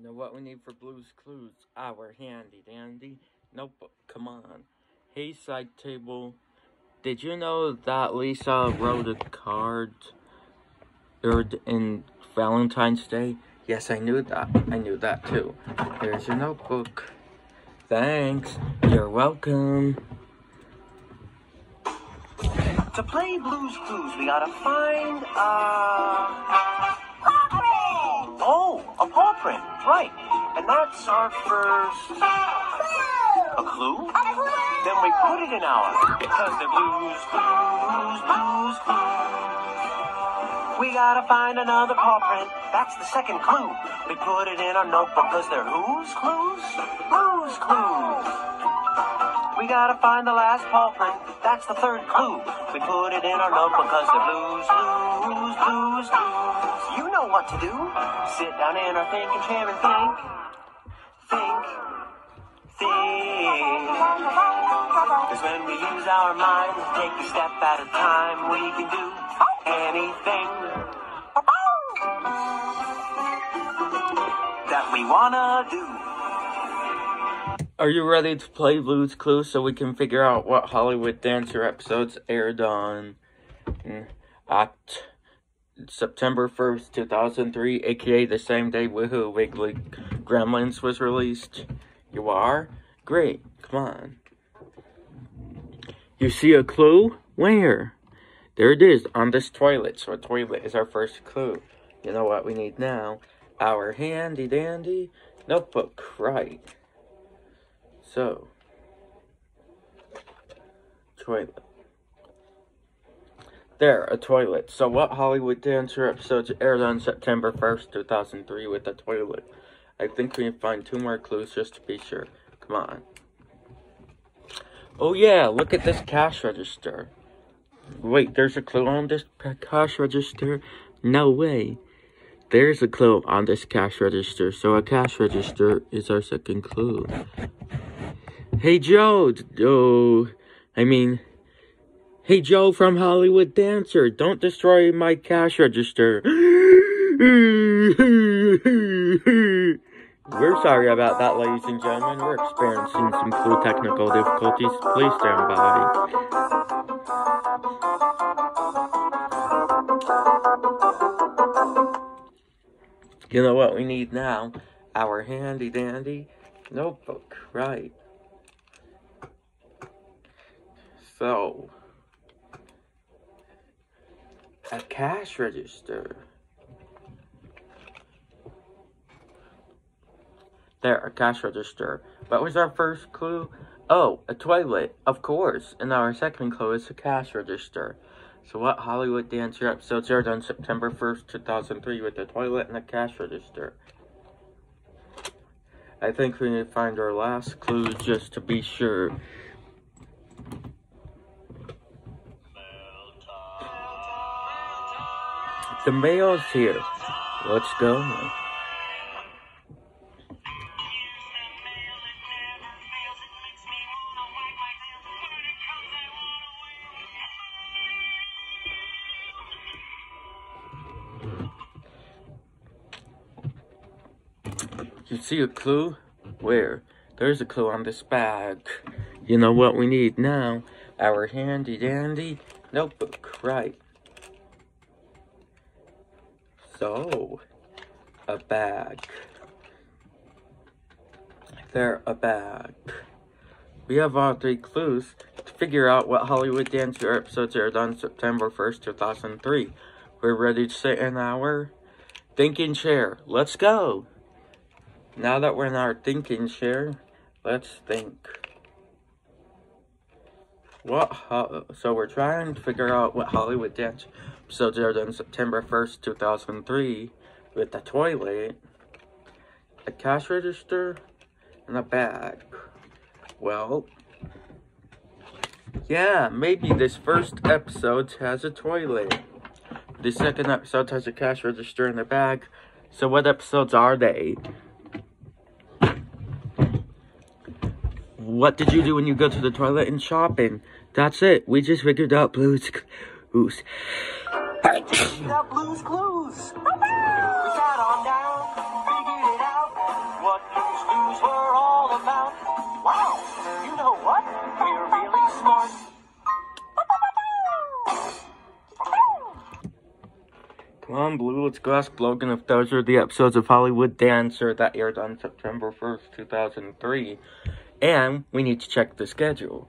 You know what we need for Blue's Clues? Our handy dandy notebook. Come on. Hey, side table. Did you know that Lisa wrote a card in Valentine's Day? Yes, I knew that. I knew that too. Here's your notebook. Thanks. You're welcome. To play Blue's Clues, we gotta find, uh... Oh, a right. And that's our first... A clue? Then we put it in our... Because the blues, blues, blues, blues. We gotta find another paw print. That's the second clue. We put it in our notebook because they're whose clues? Blues clues. Gotta find the last print. That's the third clue. We put it in our notebook because they're blues, blues, blues, blues. You know what to do. Sit down in our thinking chair and think. Think. Think. Cause when we use our mind, take a step at a time, we can do anything that we wanna do. Are you ready to play Blue's Clues so we can figure out what Hollywood Dancer episodes aired on mm, Act September 1st, 2003, aka the same day Woohoo Wiggly Gremlins was released? You are? Great, come on. You see a clue? Where? There it is, on this toilet. So a toilet is our first clue. You know what we need now? Our handy dandy notebook, right. So, toilet. There, a toilet. So what Hollywood Dancer episodes aired on September 1st, 2003 with a toilet? I think we can find two more clues just to be sure. Come on. Oh yeah, look at this cash register. Wait, there's a clue on this cash register? No way. There's a clue on this cash register, so a cash register is our second clue. Hey Joe, oh, I mean, Hey Joe from Hollywood Dancer, don't destroy my cash register. We're sorry about that, ladies and gentlemen. We're experiencing some cool technical difficulties. Please stand by. You know what we need now? Our handy dandy notebook, right? So, a cash register. There, a cash register. What was our first clue? Oh, a toilet, of course. And our second clue is a cash register. So what Hollywood Dancer episodes aired on September 1st, 2003 with a toilet and a cash register? I think we need to find our last clue just to be sure. The mail's here. Let's go. You see a clue? Where? There's a clue on this bag. You know what we need now? Our handy dandy notebook, right? So, a bag. There, a bag. We have all three clues to figure out what Hollywood Dancer episodes aired on September 1st, 2003. We're ready to sit in our thinking chair. Let's go! Now that we're in our thinking chair, let's think. What, so we're trying to figure out what Hollywood Dance episodes aired on September 1st, 2003 with a toilet, a cash register, and a bag. Well, yeah, maybe this first episode has a toilet. The second episode has a cash register and a bag. So what episodes are they? what did you do when you go to the toilet and shopping? That's it. We just figured out Blue's Clues. Blue's Clues. Come on, Blue, let's go ask Logan if those are the episodes of Hollywood Dancer that aired on September 1st, 2003. And we need to check the schedule.